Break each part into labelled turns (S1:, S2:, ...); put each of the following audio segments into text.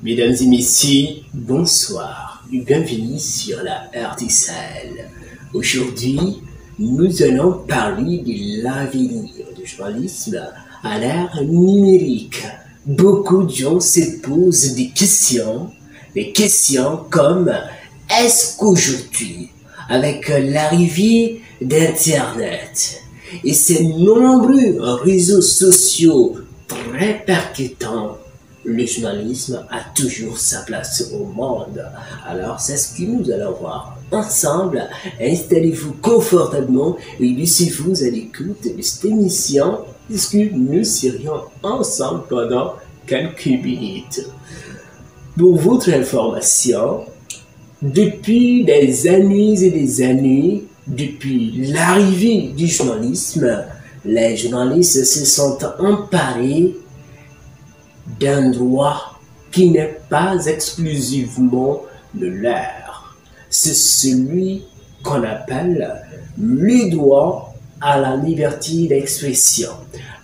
S1: Mesdames et messieurs, bonsoir bienvenue sur la RTCL. Aujourd'hui, nous allons parler de l'avenir du journalisme à l'ère numérique. Beaucoup de gens se posent des questions, des questions comme est-ce qu'aujourd'hui, avec l'arrivée d'Internet et ses nombreux réseaux sociaux très percutants, le journalisme a toujours sa place au monde. Alors, c'est ce que nous allons voir ensemble. Installez-vous confortablement et laissez-vous à l'écoute de cette émission puisque nous serions ensemble pendant quelques minutes. Pour votre information, depuis des années et des années, depuis l'arrivée du journalisme, les journalistes se sont emparés d'un droit qui n'est pas exclusivement le leur. C'est celui qu'on appelle le droit à la liberté d'expression.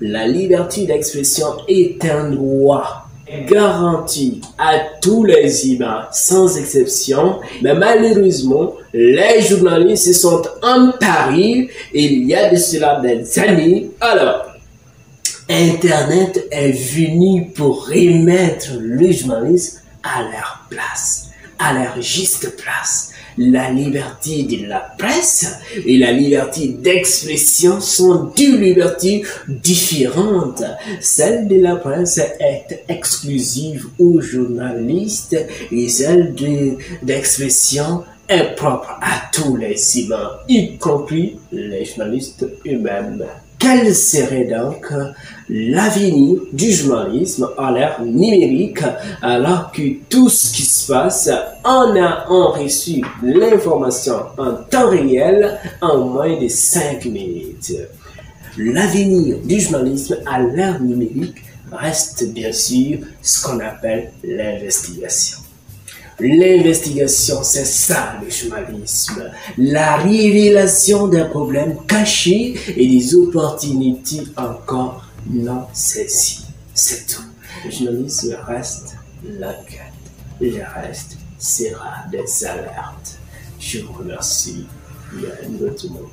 S1: La liberté d'expression est un droit garanti à tous les humains sans exception, mais malheureusement, les journalistes se sont emparés il y a de cela des années. Alors, Internet est venu pour remettre les journalistes à leur place, à leur juste place. La liberté de la presse et la liberté d'expression sont deux libertés différentes. Celle de la presse est exclusive aux journalistes et celle d'expression est propre à tous les humains, y compris les journalistes eux-mêmes. Quel serait donc l'avenir du journalisme à l'ère numérique alors que tout ce qui se passe, on a reçu l'information en temps réel en moins de 5 minutes? L'avenir du journalisme à l'ère numérique reste bien sûr ce qu'on appelle l'investigation. L'investigation, c'est ça le journalisme. La révélation d'un problème caché et des opportunités encore non saisies. C'est tout. Le journalisme reste l'enquête. Le reste sera des alertes. Je vous remercie. Il y a un autre moment.